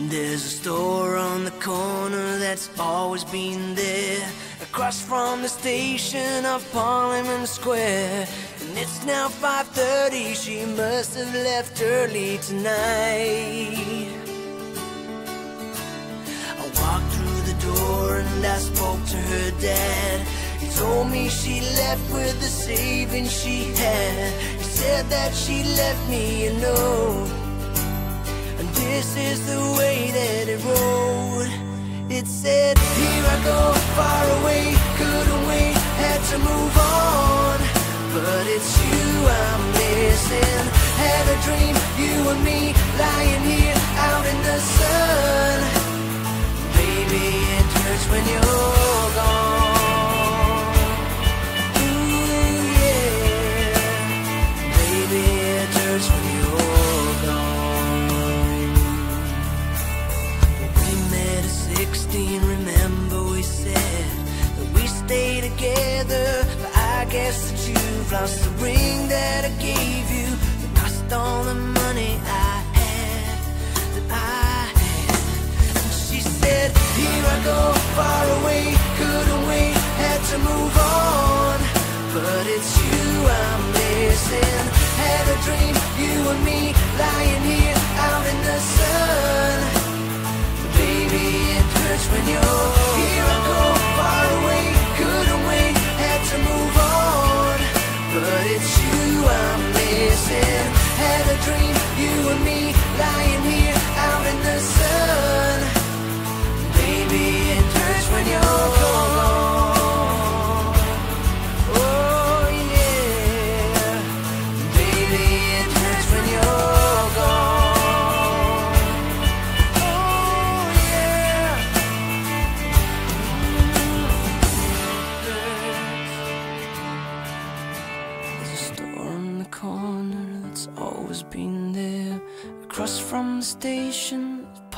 There's a store on the corner that's always been there. Across from the station of Parliament Square. And it's now 5.30, she must have left early tonight. I walked through the door and I spoke to her dad. He told me she left with the savings she had. He said that she left me a note. And this is the said, here I go, far away Couldn't wait, had to move on. But it's you I'm missing. Had a dream, you and me you've lost the ring that I gave you. You lost all the money I had, that I had. And she said, Here I go, far away, couldn't wait, had to move on. But it's you I'm missing. Had a dream, you and me, lying here out in the sun. Dream, you and me, lying here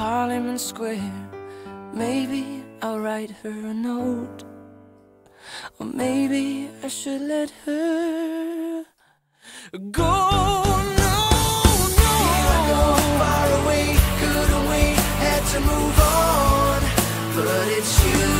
Parliament Square. Maybe I'll write her a note. Or maybe I should let her go. No, no. Here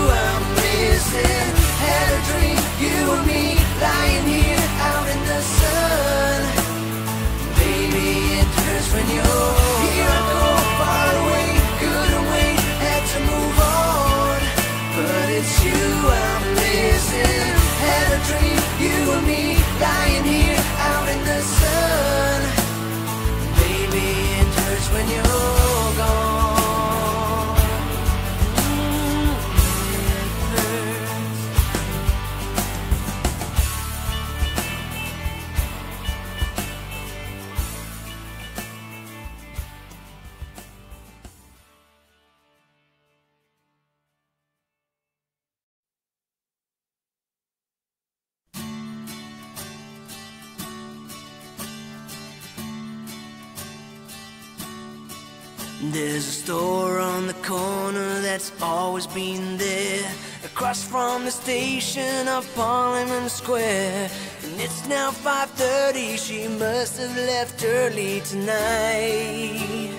There's a store on the corner that's always been there. Across from the station of Parliament Square. And it's now 5.30, she must have left early tonight.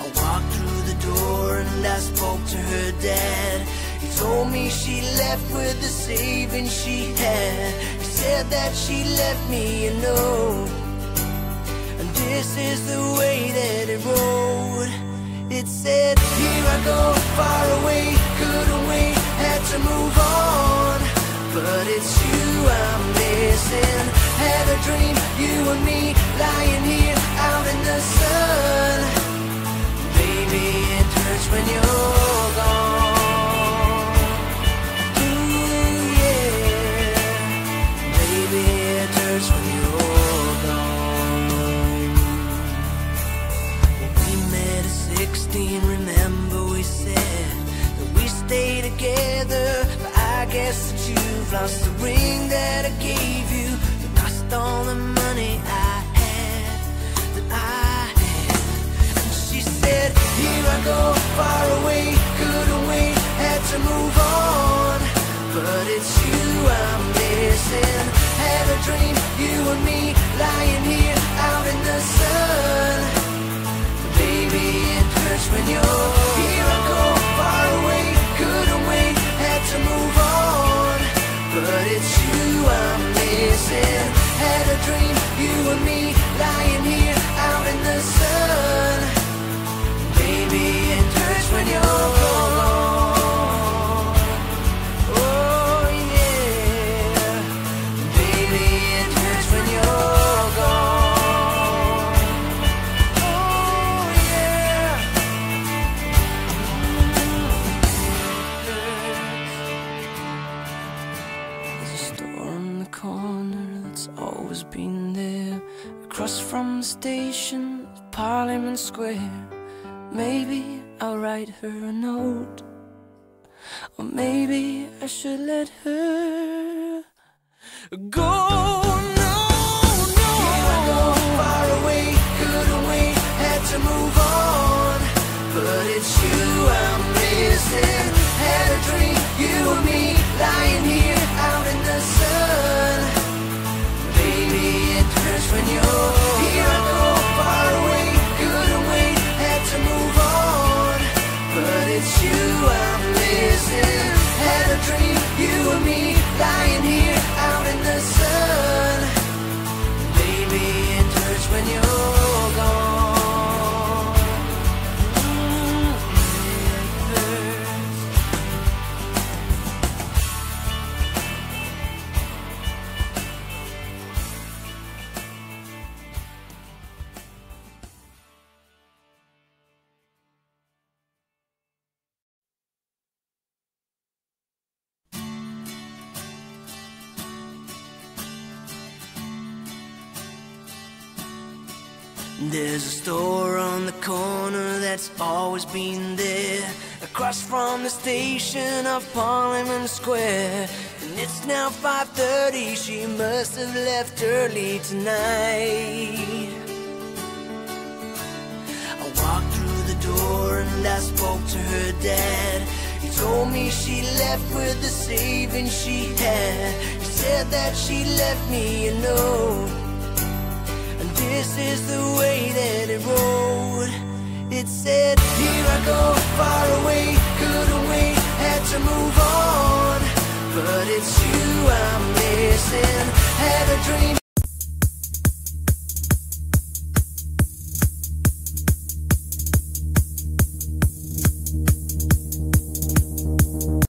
I walked through the door and I spoke to her dad. He told me she left with the savings she had. He said that she left me a note this is the way that it rolled It said, here I go, far away Couldn't wait, had to move on. But it's you I'm missing. Had a dream, you and me Lying here out in the sun. Baby, guess that you've lost the ring that I gave you. You lost all the money I had, that I had. And she said, Here I go, far away, couldn't wait, had to move on. But it's you I'm missing. Had a dream, you and me, lying here out in the sun. Baby, from the station, Parliament Square, maybe I'll write her a note. Or maybe I should let her go. But it's you I'm missing. There's a store on the corner that's always been there. Across from the station of Parliament Square. And it's now 5.30, she must have left early tonight. I walked through the door and I spoke to her dad. He told me she left with the savings she had. He said that she left me a note this is the way that it rolled. It said, Here I go, far away, couldn't wait, had to move on. But it's you I'm missing. Had a dream,